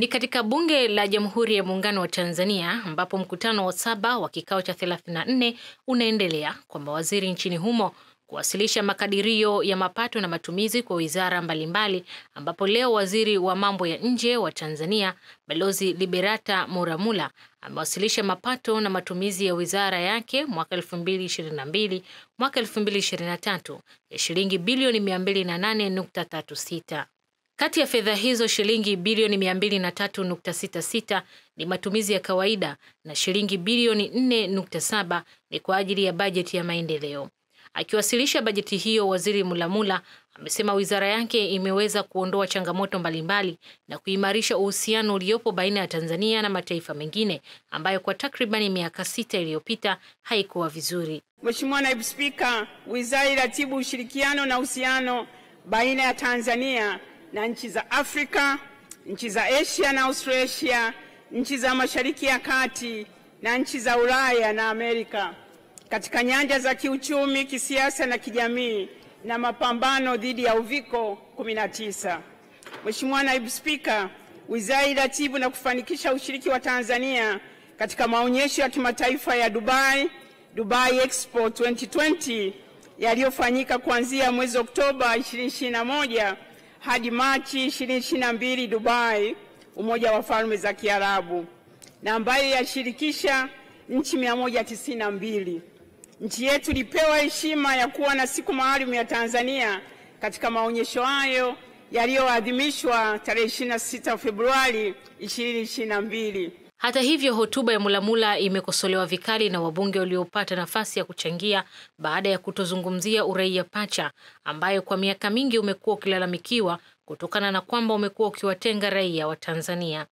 Ni katika bunge la Jamhuri ya Muungano wa Tanzania ambapo mkutano wa saba wa kikao cha 34 unaendelea kwa mawaziri nchini humo kuwasilisha makadirio ya mapato na matumizi kwa wizara mbalimbali, ambapo leo waziri wa mambo ya nje wa Tanzania Balozi Liberata Muramula amewasilisha mapato na matumizi ya wizara yake mwaka 2022 mwaka 2023 ya shilingi bilioni 208.36. Kati ya fedha hizo shilingi bilioni 203.66 ni matumizi ya kawaida na shilingi bilioni 4.7 ni kwa ajili ya bajeti ya maendeleo. Akiwasilisha bajeti hiyo, Waziri Mulamula amesema wizara yake imeweza kuondoa changamoto mbalimbali na kuimarisha uhusiano uliopo baina ya Tanzania na mataifa mengine ambayo kwa takribani miaka sita iliyopita haikuwa vizuri. Mheshimiwa Naibu Spika, wizara iratibu ushirikiano na uhusiano baina ya Tanzania na nchi za Afrika, nchi za Asia na Australia, nchi za Mashariki ya Kati na nchi za Ulaya na Amerika katika nyanja za kiuchumi, kisiasa na kijamii na mapambano dhidi ya uviko 19. Mheshimiwa Naibu Spika, wizara iratibu na kufanikisha ushiriki wa Tanzania katika maonyesho ya kimataifa ya Dubai, Dubai Expo 2020 yaliyofanyika kuanzia mwezi Oktoba 2021 hadi Machi 2022 Dubai, Umoja wa Falme za Kiarabu, na ambayo yashirikisha nchi 192. Nchi yetu ilipewa heshima ya kuwa na siku maalum ya Tanzania katika maonyesho hayo yaliyoadhimishwa tarehe 26 Februari 2022. Hata hivyo, hotuba ya Mulamula imekosolewa vikali na wabunge waliopata nafasi ya kuchangia baada ya kutozungumzia uraia pacha ambayo kwa miaka mingi umekuwa ukilalamikiwa kutokana na kwamba umekuwa ukiwatenga raia wa Tanzania.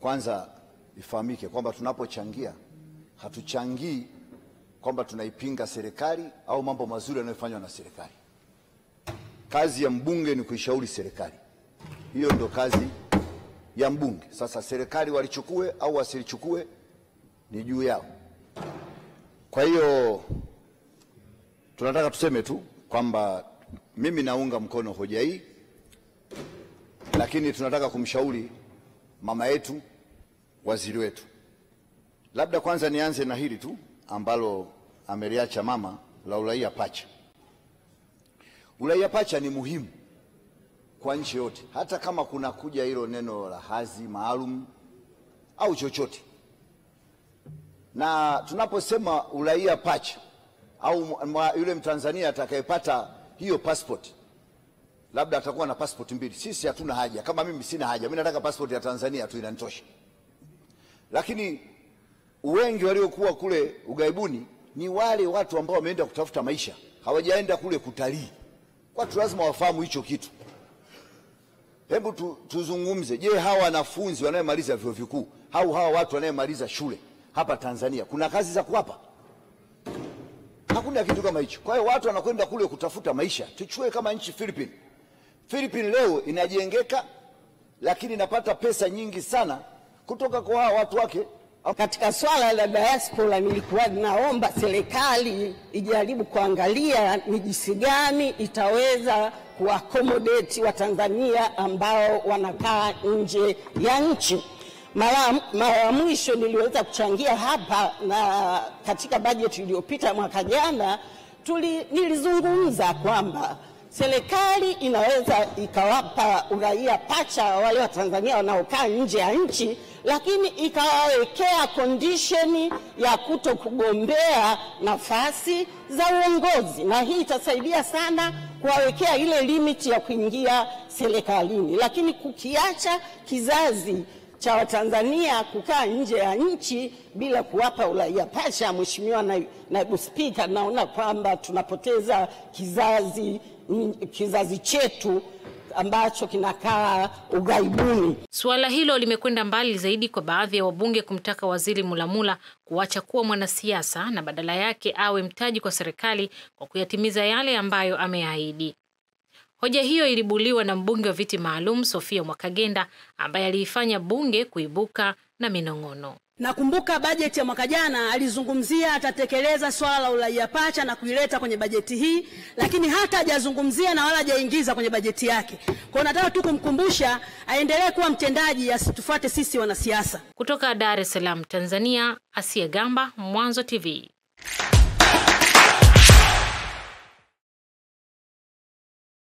Kwanza ifahamike kwamba tunapochangia hatuchangii kwamba tunaipinga serikali au mambo mazuri yanayofanywa na serikali. Kazi ya mbunge ni kuishauri serikali, hiyo ndio kazi ya mbunge. Sasa serikali walichukue au wasilichukue ni juu yao. Kwa hiyo tunataka tuseme tu kwamba mimi naunga mkono hoja hii, lakini tunataka kumshauri mama yetu, waziri wetu. Labda kwanza nianze na hili tu ambalo ameliacha mama la uraia pacha. Uraia pacha ni muhimu kwa nchi yote, hata kama kuna kuja hilo neno la hazi maalum au chochote. Na tunaposema uraia pacha au yule Mtanzania atakayepata hiyo passport labda atakuwa na passport mbili. Sisi hatuna haja, kama mimi sina haja, mimi nataka passport ya Tanzania tu inanitosha. Lakini wengi waliokuwa kule ugaibuni ni wale watu ambao wameenda kutafuta maisha, hawajaenda kule kutalii. Watu lazima wafahamu hicho kitu. Hebu tu, tuzungumze. Je, hawa wanafunzi wanayemaliza vyuo vikuu au hawa watu wanayemaliza shule hapa Tanzania kuna kazi za kuwapa? Hakuna kitu kama hicho. Kwa hiyo watu wanakwenda kule kutafuta maisha. Tuchukue kama nchi Philippines. Philippines leo inajengeka, lakini inapata pesa nyingi sana kutoka kwa hawa watu wake. Katika swala la diaspora, nilikuwa naomba serikali ijaribu kuangalia ni jinsi gani itaweza kuakomodeti Watanzania ambao wanakaa nje ya nchi. Mara ya mwisho niliweza kuchangia hapa na katika bajeti iliyopita mwaka jana tuli, nilizungumza kwamba serikali inaweza ikawapa uraia pacha wale Watanzania wanaokaa nje ya nchi, lakini ikawawekea condition ya kuto kugombea nafasi za uongozi, na hii itasaidia sana kuwawekea ile limiti ya kuingia serikalini, lakini kukiacha kizazi cha Watanzania kukaa nje ya nchi bila kuwapa uraia pacha, Mheshimiwa Naibu Spika, naona kwamba tunapoteza kizazi kizazi chetu ambacho kinakaa ughaibuni. Suala hilo limekwenda mbali zaidi kwa baadhi ya wabunge kumtaka Waziri Mulamula kuacha kuwa mwanasiasa na badala yake awe mtaji kwa serikali kwa kuyatimiza yale ambayo ameahidi. Hoja hiyo ilibuliwa na mbunge wa viti maalum Sofia Mwakagenda ambaye aliifanya bunge kuibuka na minong'ono. Nakumbuka bajeti ya mwaka jana alizungumzia atatekeleza swala la uraia pacha na kuileta kwenye bajeti hii, lakini hata hajazungumzia na wala hajaingiza kwenye bajeti yake. Kwa hiyo nataka tu kumkumbusha aendelee kuwa mtendaji, asitufuate sisi wanasiasa. Kutoka Dar es Salaam, Tanzania, Asia Gamba, Mwanzo TV.